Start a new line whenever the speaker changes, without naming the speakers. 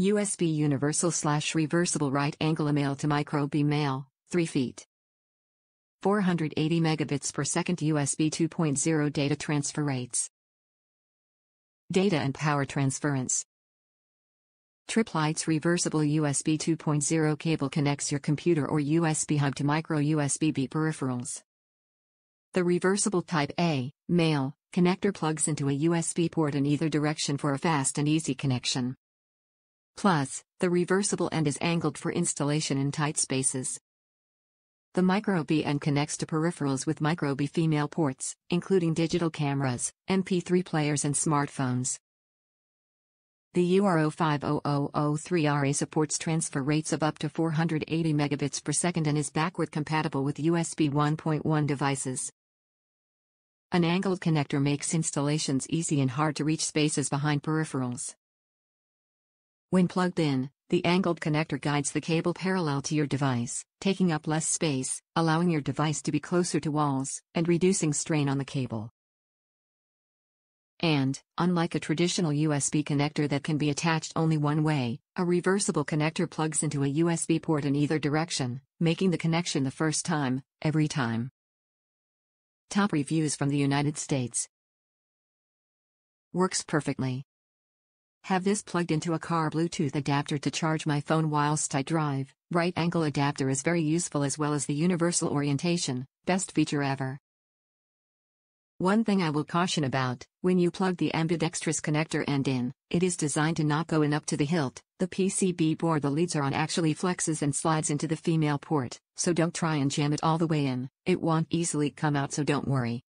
USB universal slash reversible right angle male to micro B male, 3 feet. 480 megabits per second USB 2.0 data transfer rates. Data and power transference. Tripp Lite's reversible USB 2.0 cable connects your computer or USB hub to micro USB B peripherals. The reversible Type A, male, connector plugs into a USB port in either direction for a fast and easy connection. Plus, the reversible end is angled for installation in tight spaces. The Micro B end connects to peripherals with Micro B female ports, including digital cameras, MP3 players and smartphones. The URO 50003RA supports transfer rates of up to 480 megabits per second and is backward compatible with USB 1.1 devices. An angled connector makes installations easy in hard to reach spaces behind peripherals. When plugged in, the angled connector guides the cable parallel to your device, taking up less space, allowing your device to be closer to walls, and reducing strain on the cable. And, unlike a traditional USB connector that can be attached only one way, a reversible connector plugs into a USB port in either direction, making the connection the first time, every time. Top reviews from the United States. Works perfectly. Have this plugged into a car Bluetooth adapter to charge my phone whilst I drive. Right angle adapter is very useful as well as the universal orientation, best feature ever. One thing I will caution about, when you plug the ambidextrous connector end in, it is designed to not go in up to the hilt, the PCB board the leads are on actually flexes and slides into the female port, so don't try and jam it all the way in, it won't easily come out so don't worry.